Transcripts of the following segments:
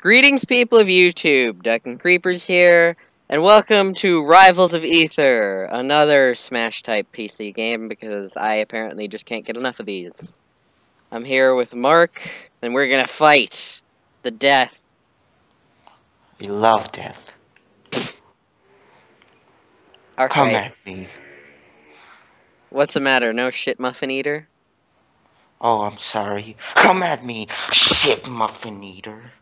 Greetings, people of YouTube. Duck and Creepers here, and welcome to Rivals of Aether, another Smash type PC game because I apparently just can't get enough of these. I'm here with Mark, and we're gonna fight the death. You love death. Come at me. what's the matter? No shit, Muffin Eater? Oh, I'm sorry. Come at me, shit muffin eater.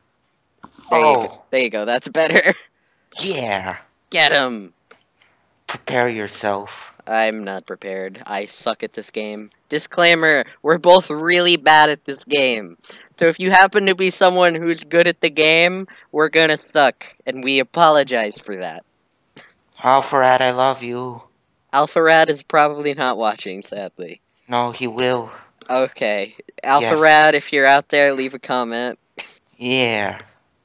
There you go. oh, There you go. That's better. yeah. Get him. Prepare yourself. I'm not prepared. I suck at this game. Disclaimer, we're both really bad at this game. So if you happen to be someone who's good at the game, we're gonna suck, and we apologize for that. Alpharad, I love you. Alpharad is probably not watching, sadly. No, he will. Okay. Alpharad, if you're out there, leave a comment. Yeah.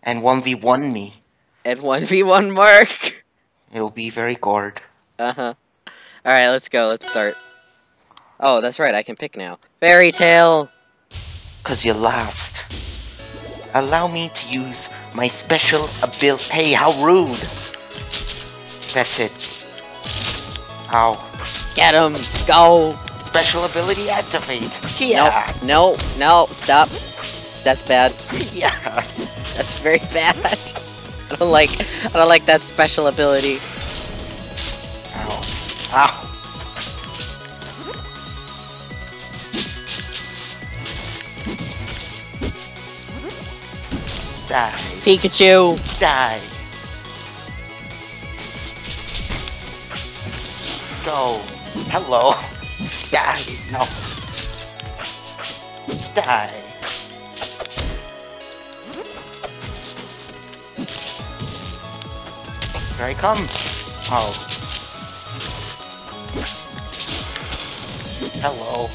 And 1v1 me. And 1v1 Mark! It'll be very gourd. Uh-huh. Alright, let's go, let's start. Oh, that's right, I can pick now. Fairy Tail! Cause you lost. Allow me to use my special ability. Hey, how rude! That's it. Ow. Get him! Go! Special ability activate. Yeah. No, no, stop. That's bad. Yeah. That's very bad. I don't like I don't like that special ability. Ow. Ow. Die. Pikachu! Die. Go. Hello. Die. No. Die. Here I come. Oh. Hello.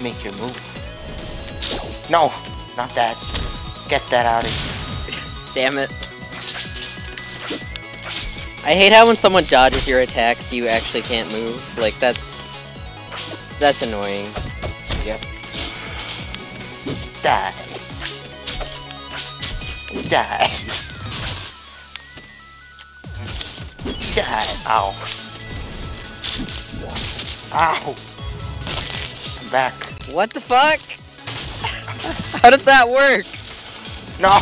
Make your move. No, not that. Get that out of here. Damn it. I hate how when someone dodges your attacks you actually can't move. Like that's that's annoying. Yep. Die. Die. Die. Ow. Ow. I'm back. What the fuck? how does that work? No.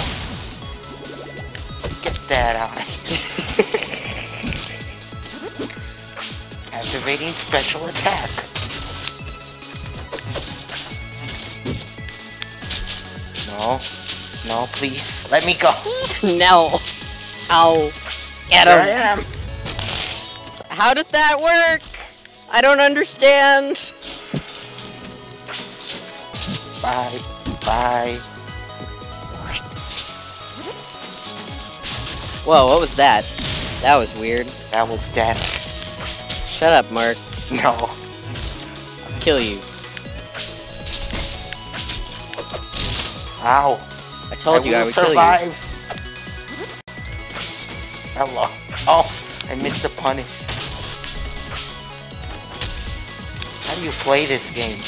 Get that out of here. Activating special attack. No. No, please. Let me go. no. Ow. Get Here I am. How does that work? I don't understand. Bye. Bye. Whoa, what was that? That was weird. That was death. Shut up, Mark. No. I'll kill you. Ow. I told you I would kill you. survive. Hello. Oh, I missed the punish. How do you play this game?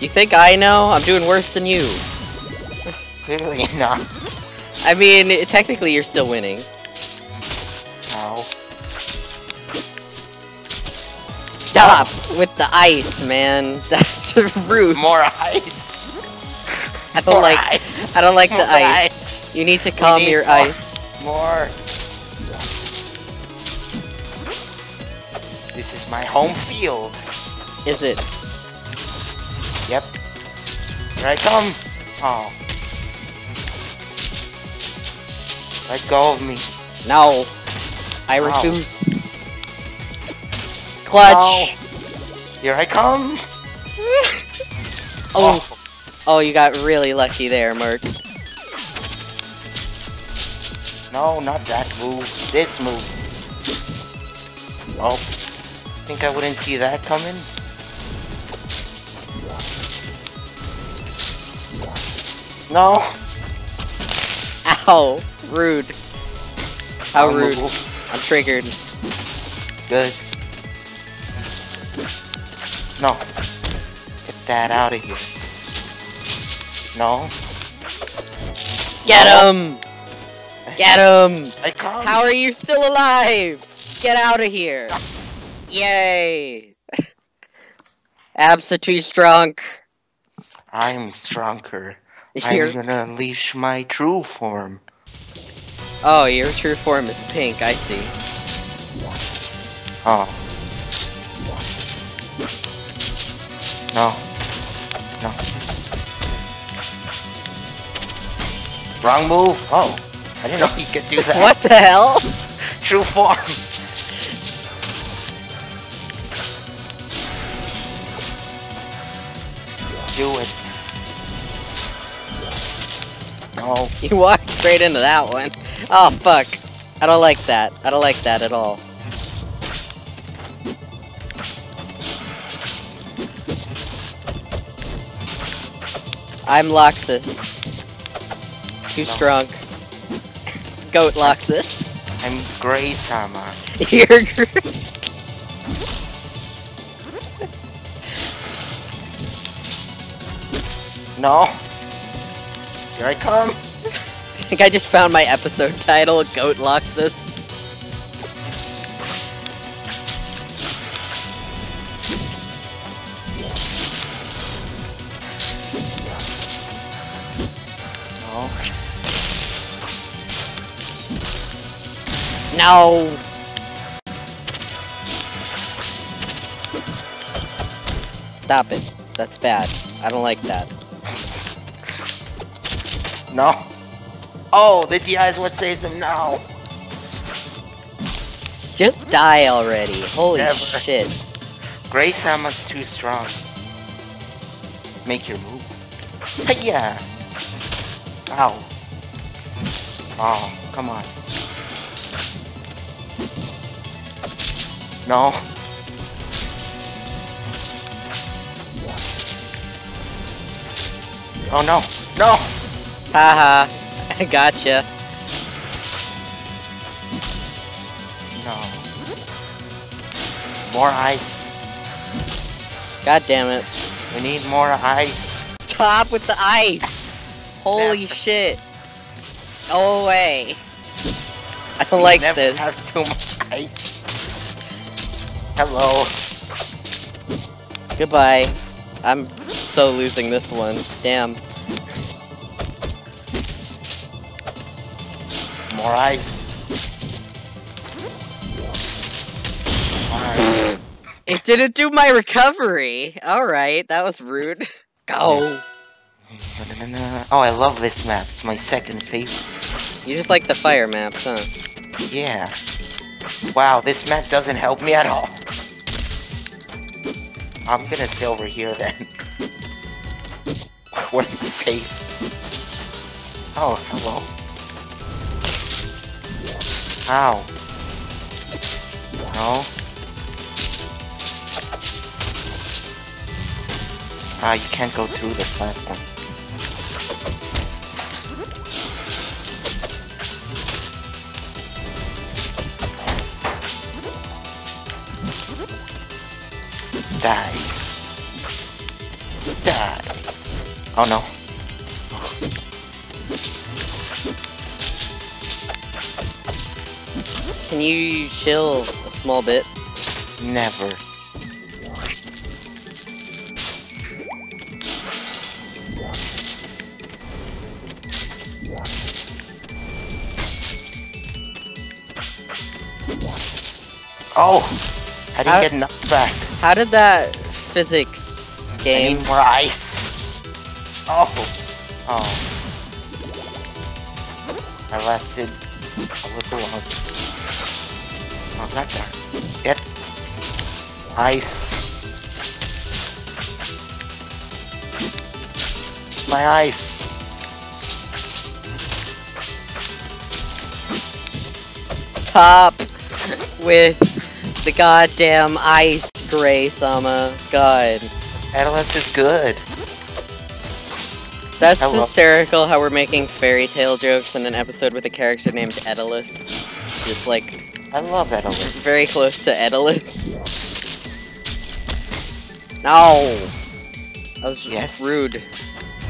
You think I know? I'm doing worse than you. Clearly not. I mean, technically you're still winning. Ow. Stop with the ice, man. That's rude. More ice. I don't More like. ice. I don't like the ice. You need to calm need your more. ice. More. This is my home field. Is it? Yep. Here I come. Oh. Let go of me. No. I refuse. Clutch. Here I come. Oh. Oh, Oh, you got really lucky there, Mark. No, not that move. This move. Oh. Think I wouldn't see that coming? No. Ow. Rude. How rude. I'm triggered. Good. No. Get that out of here. No? Get him! Um, Get him! I come! How are you still alive? Get out of here! Yay! Absa drunk. I'm stronger. I'm gonna unleash my true form. oh, your true form is pink, I see. Oh. No. No. Wrong move. Oh. I didn't know you could do that. What the hell? True form. Do it. No. You walked straight into that one. Oh, fuck. I don't like that. I don't like that at all. I'm Laxus. Too No. strong. Goat Laxus. I'm Gray Sama. You're No. Here I come. I think I just found my episode title, Goat Laxus. No! Stop it. That's bad. I don't like that. No. Oh, the DI is what saves him now. Just die already. Holy Never. shit. Gray Sama's too strong. Make your move. Yeah. Ow. Oh, come on. No. Oh no. No! Haha. I gotcha. No. More ice. God damn it. We need more ice. Stop with the ice! Holy shit. Go away. I don't like never this. have too much ice. Hello. Goodbye. I'm so losing this one. Damn. More ice. It didn't do my recovery. Alright, that was rude. Go. Oh, I love this map. It's my second favorite. You just like the fire maps, huh? Yeah. Wow, this map doesn't help me at all. I'm gonna stay over here then. Where it's safe. Oh, hello. Ow. No. Ah, you can't go through the platform. Die. Die. Oh no. Can you chill a small bit? Never. Oh! I didn't How- get knocked back. How did that physics I game need more ice. Oh. Oh. I lasted a little long. Oh, not that. Get ice. My ice. Stop with the goddamn ice, Gray Sama. God. Atlas is good. That's hysterical how we're making Fairy Tail jokes in an episode with a character named Etalus. It's like I love Atlas. very close to Etalus. No! That was Yes? rude.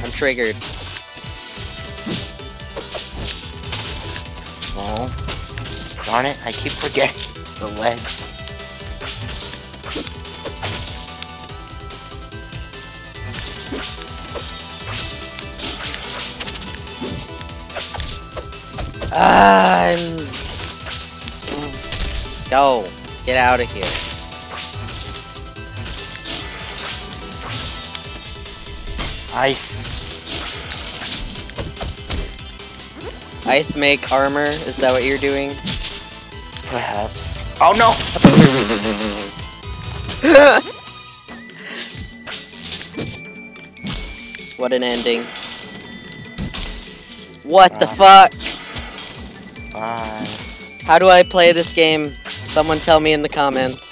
I'm triggered. Oh. Darn it, I keep forgetting the ledge. I'm. Go. Get out of here. Ice. Ice make armor. Is that what you're doing? Perhaps. Oh no! what an ending. What the Um. fuck? Bye. How do I play this game? Someone tell me in the comments.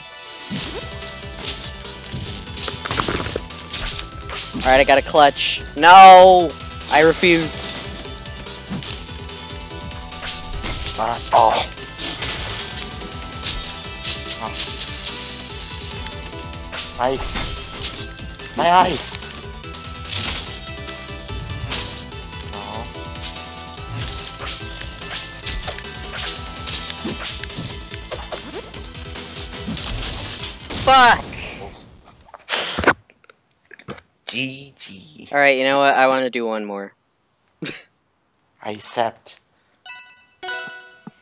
Alright, I got a clutch. No! I refuse. Bye. Oh. Oh. Ice. My ice. No. Fuck! GG. Alright, you know what? I want to do one more. I accept.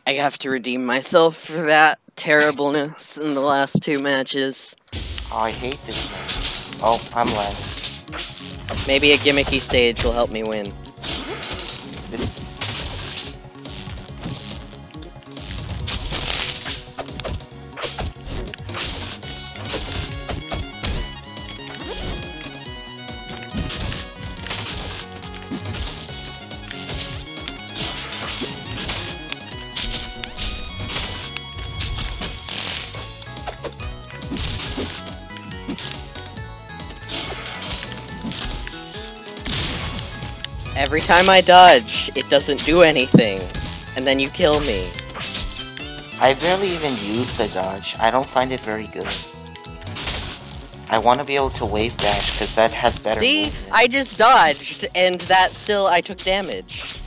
I have to redeem myself for that terribleness in the last two matches. Oh, I hate this man. Oh, I'm lagging. Maybe a gimmicky stage will help me win. Every time I dodge, it doesn't do anything. And then you kill me. I barely even use the dodge. I don't find it very good. I want to be able to wave dash because that has better See? movement. I just dodged, and that still I took damage.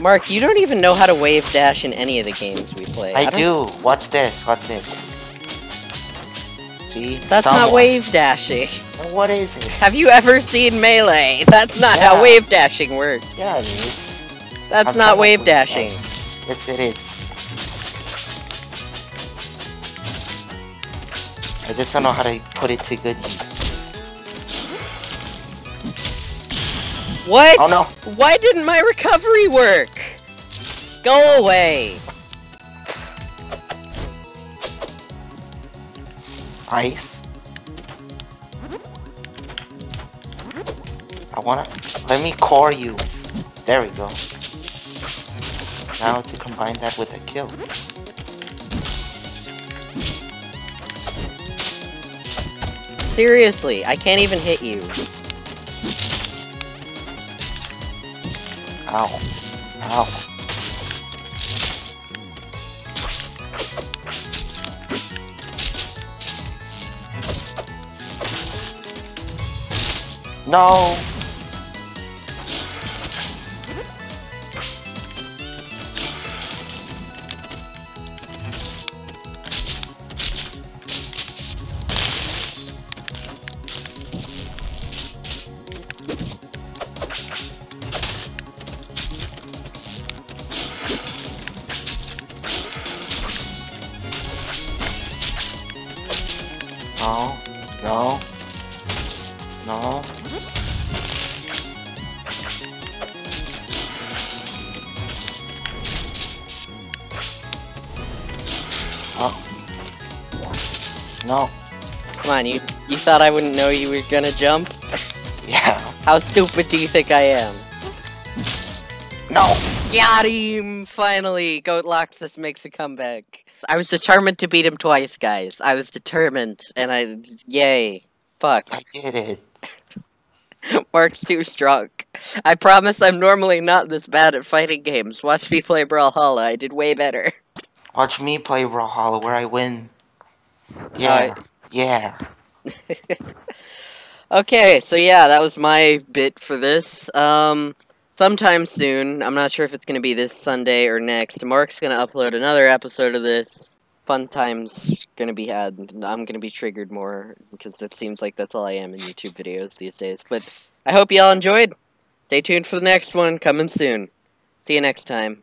Mark, you don't even know how to wave dash in any of the games we play. I, don't- do. Watch this. Watch this. See? That's not Someone- wave dashing. What is it? Have you ever seen Melee? That's not how Yeah. wave dashing works. Yeah, it is. That's I'm not wave dashing. Yes, it is. I just don't know how to put it to good use. What? Oh, no. Why didn't my recovery work? Go away. Ice. I wanna. Let me core you. There we go. Now to combine that with a kill. Seriously, I can't even hit you. Ow. Ow. No. Come on, you you thought I wouldn't know you were gonna jump? Yeah. How stupid do you think I am? No. Got him! Finally, Goat Laxus makes a comeback. I was determined to beat him twice, guys. I was determined, and I... Yay. Fuck. I did it. Mark's too strong. I promise I'm normally not this bad at fighting games. Watch me play Brawlhalla. I did way better. Watch me play Brawlhalla where I win. Yeah. Yeah. Okay, so yeah, that was my bit for this. Um, sometime soon. I'm not sure if it's gonna be this Sunday or next. Mark's gonna upload another episode of this. Fun times gonna be had. I'm gonna be triggered more because it seems like that's all I am in YouTube videos these days. But I hope y'all enjoyed. Stay tuned for the next one coming soon. See you next time.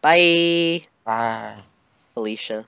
Bye, Bye. Alicia.